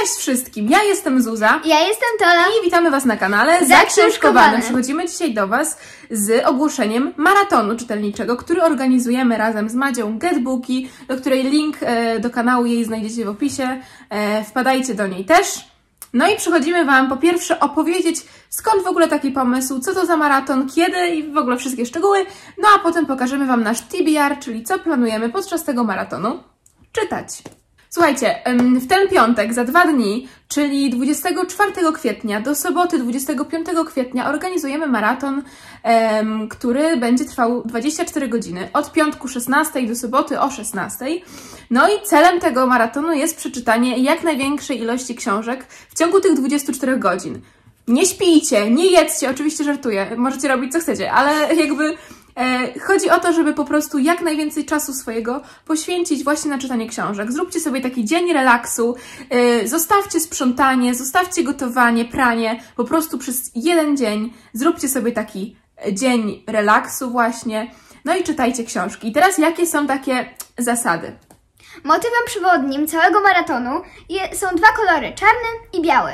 Cześć wszystkim, ja jestem Zuza Ja jestem Tola. i witamy Was na kanale Zaksiążkowane. Przychodzimy dzisiaj do Was z ogłoszeniem maratonu czytelniczego, który organizujemy razem z Madzią Getbooki, do której link e, do kanału jej znajdziecie w opisie. E, wpadajcie do niej też. No i przychodzimy Wam po pierwsze opowiedzieć, skąd w ogóle taki pomysł, co to za maraton, kiedy i w ogóle wszystkie szczegóły, no a potem pokażemy Wam nasz TBR, czyli co planujemy podczas tego maratonu czytać. Słuchajcie, w ten piątek, za dwa dni, czyli 24 kwietnia do soboty 25 kwietnia organizujemy maraton, który będzie trwał 24 godziny, od piątku 16 do soboty o 16. No i celem tego maratonu jest przeczytanie jak największej ilości książek w ciągu tych 24 godzin. Nie śpijcie, nie jedzcie, oczywiście żartuję, możecie robić co chcecie, ale jakby chodzi o to, żeby po prostu jak najwięcej czasu swojego poświęcić właśnie na czytanie książek. Zróbcie sobie taki dzień relaksu, e, zostawcie sprzątanie, zostawcie gotowanie, pranie, po prostu przez jeden dzień zróbcie sobie taki dzień relaksu właśnie, no i czytajcie książki. I teraz jakie są takie zasady? Motywem przewodnim całego maratonu je, są dwa kolory, czarny i biały.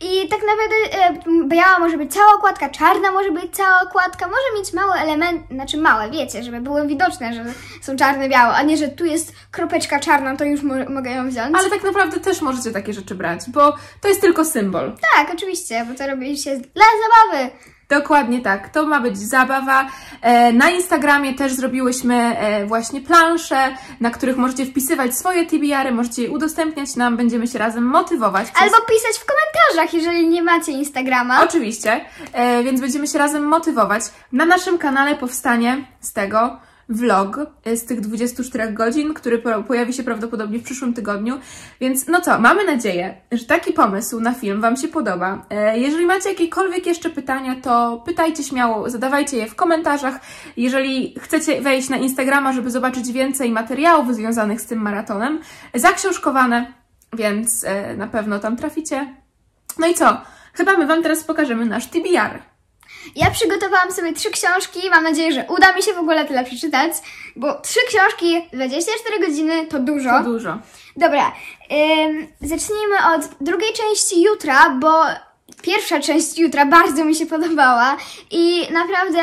I tak naprawdę e, biała może być cała okładka, czarna może być cała okładka, może mieć małe elementy, znaczy małe, wiecie, żeby było widoczne, że są czarne, białe, a nie, że tu jest kropeczka czarna, to już mo mogę ją wziąć. Ale tak naprawdę też możecie takie rzeczy brać, bo to jest tylko symbol. Tak, oczywiście, bo to robi się dla zabawy. Dokładnie tak, to ma być zabawa. E, Na Instagramie też zrobiłyśmy e, właśnie plansze, na których możecie wpisywać swoje TBR-y, możecie je udostępniać nam, będziemy się razem motywować. przez- Albo pisać w komentarzach, jeżeli nie macie Instagrama. Oczywiście, e, więc będziemy się razem motywować. Na naszym kanale powstanie z tego vlog z tych 24 godzin, który po, pojawi się prawdopodobnie w przyszłym tygodniu. Więc no co, mamy nadzieję, że taki pomysł na film Wam się podoba. E, Jeżeli macie jakiekolwiek jeszcze pytania, to pytajcie śmiało, zadawajcie je w komentarzach. Jeżeli chcecie wejść na Instagrama, żeby zobaczyć więcej materiałów związanych z tym maratonem, zaksiążkowane, więc e, na pewno tam traficie. No i co? Chyba my Wam teraz pokażemy nasz TBR. Ja przygotowałam sobie trzy książki. Mam nadzieję, że uda mi się w ogóle tyle przeczytać, bo trzy książki, 24 godziny to dużo. To dużo. Dobra, ym, zacznijmy od drugiej części jutra, bo pierwsza część jutra bardzo mi się podobała i naprawdę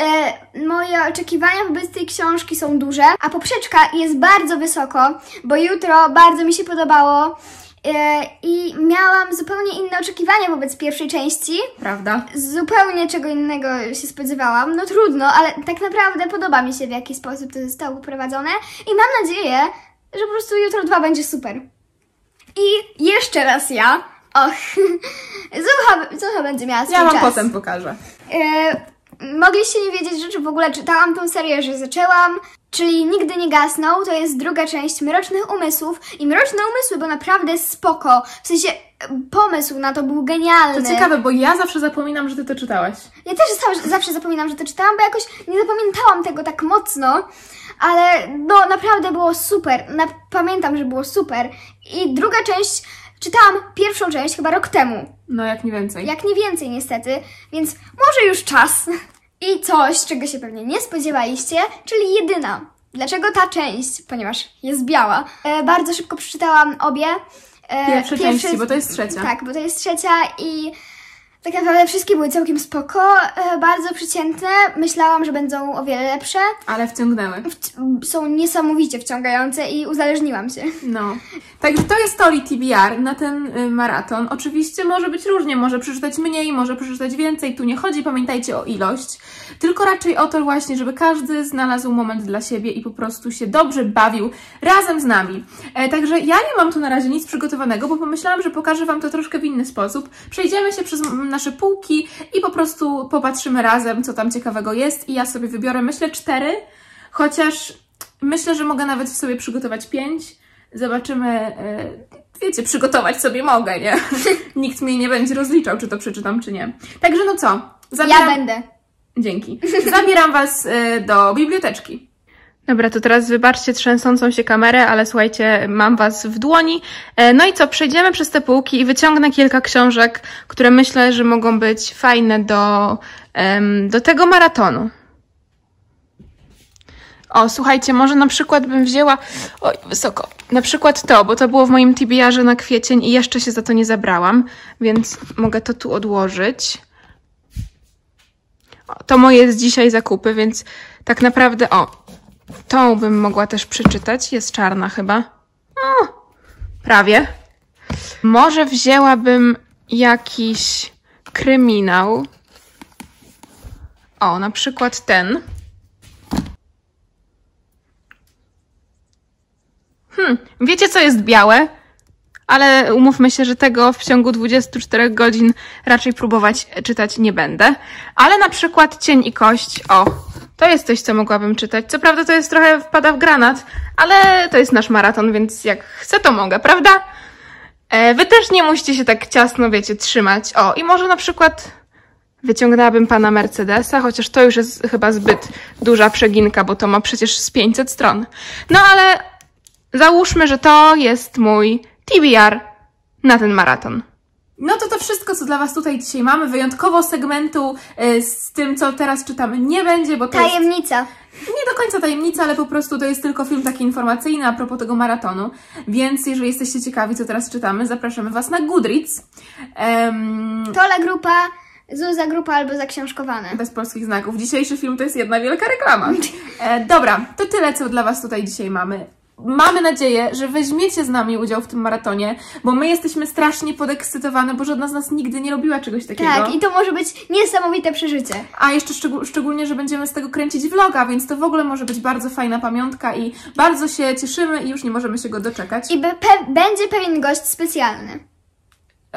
e, moje oczekiwania wobec tej książki są duże, a poprzeczka jest bardzo wysoko, bo jutro bardzo mi się podobało. E, I miałam zupełnie inne oczekiwania wobec pierwszej części Prawda? zupełnie czego innego się spodziewałam. No trudno, ale tak naprawdę podoba mi się w jaki sposób to zostało poprowadzone i mam nadzieję, że po prostu jutro dwa będzie super. I jeszcze raz ja. Och, Zucha, Zucha będzie miała swój Ja Wam czas. potem pokażę. E, mogliście nie wiedzieć, że czy w ogóle czytałam tą serię, że zaczęłam. Czyli Nigdy nie gasnął, to jest druga część Mrocznych Umysłów. I Mroczne Umysły, bo naprawdę spoko. W sensie pomysł na to był genialny. To ciekawe, bo ja zawsze zapominam, że Ty to czytałaś. Ja też zawsze, zawsze zapominam, że to czytałam, bo jakoś nie zapamiętałam tego tak mocno, ale no naprawdę było super. Na, pamiętam, że było super. I druga część, czytałam pierwszą część chyba rok temu, No, jak nie więcej. jak nie więcej niestety, więc może już czas. I coś, czego się pewnie nie spodziewaliście, czyli jedyna. Dlaczego ta część? Ponieważ jest biała. E, bardzo szybko przeczytałam obie. E, Pierwsze części, bo to jest trzecia. Tak, bo to jest trzecia i tak naprawdę wszystkie były całkiem spoko, e, bardzo przeciętne. Myślałam, że będą o wiele lepsze. Ale wciągnęły. Wci- są niesamowicie wciągające i uzależniłam się. No. Także to jest Tori TBR na ten y, maraton. Oczywiście może być różnie, może przeczytać mniej, może przeczytać więcej. Tu nie chodzi, pamiętajcie, o ilość, tylko raczej o to właśnie, żeby każdy znalazł moment dla siebie i po prostu się dobrze bawił razem z nami. E, także ja nie mam tu na razie nic przygotowanego, bo pomyślałam, że pokażę Wam to troszkę w inny sposób. Przejdziemy się przez nasze półki i po prostu popatrzymy razem, co tam ciekawego jest i ja sobie wybiorę, myślę, cztery, chociaż myślę, że mogę nawet sobie przygotować pięć. Zobaczymy, e, wiecie, przygotować sobie mogę, nie? Nikt mnie nie będzie rozliczał, czy to przeczytam, czy nie. Także no co? Ja będę. Dzięki. Zabieram Was e, do biblioteczki. Dobra, to teraz wybaczcie trzęsącą się kamerę, ale słuchajcie, mam Was w dłoni. E, No i co, przejdziemy przez te półki i wyciągnę kilka książek, które myślę, że mogą być fajne do, do tego maratonu. O, słuchajcie, może na przykład bym wzięła. Oj, wysoko. Na przykład to, bo to było w moim TBR-ze na kwiecień i jeszcze się za to nie zabrałam, więc mogę to tu odłożyć. O, to moje z dzisiaj zakupy, więc tak naprawdę, o, tą bym mogła też przeczytać. Jest czarna chyba. O, prawie. Może wzięłabym jakiś kryminał. O, na przykład ten. Hmm, wiecie co jest białe? Ale umówmy się, że tego w ciągu 24 godzin raczej próbować czytać nie będę. Ale na przykład Cień i Kość, o, to jest coś, co mogłabym czytać. Co prawda to jest trochę wpada w granat, ale to jest nasz maraton, więc jak chcę, to mogę, prawda? E, wy też nie musicie się tak ciasno, wiecie, trzymać. O, i może na przykład wyciągnęłabym pana Mercedesa, chociaż to już jest chyba zbyt duża przeginka, bo to ma przecież z 500 stron. No ale załóżmy, że to jest mój TBR na ten maraton. No to to wszystko, co dla Was tutaj dzisiaj mamy. Wyjątkowo segmentu y, z tym, co teraz czytamy, nie będzie, bo to jest Tajemnica. nie do końca tajemnica, ale po prostu to jest tylko film taki informacyjny a propos tego maratonu. Więc jeżeli jesteście ciekawi, co teraz czytamy, zapraszamy Was na Goodreads. Em, Tola grupa, Zuza grupa albo zaksiążkowane. bez polskich znaków. Dzisiejszy film to jest jedna wielka reklama. E, dobra, to tyle, co dla Was tutaj dzisiaj mamy. Mamy nadzieję, że weźmiecie z nami udział w tym maratonie, bo my jesteśmy strasznie podekscytowane, bo żadna z nas nigdy nie robiła czegoś takiego. Tak, i to może być niesamowite przeżycie. A jeszcze szczegó- szczególnie, że będziemy z tego kręcić vloga, więc to w ogóle może być bardzo fajna pamiątka i bardzo się cieszymy i już nie możemy się go doczekać. I pe, będzie pewien gość specjalny.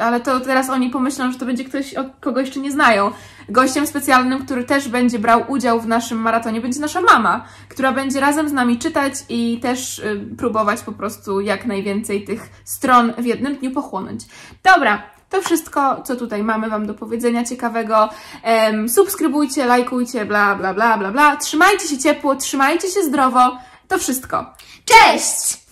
Ale to teraz oni pomyślą, że to będzie ktoś, kogo jeszcze nie znają. Gościem specjalnym, który też będzie brał udział w naszym maratonie, będzie nasza mama, która będzie razem z nami czytać i też y, próbować po prostu jak najwięcej tych stron w jednym dniu pochłonąć. Dobra, to wszystko, co tutaj mamy Wam do powiedzenia ciekawego. Subskrybujcie, lajkujcie, bla, bla, bla, bla, bla. Trzymajcie się ciepło, trzymajcie się zdrowo. To wszystko. Cześć!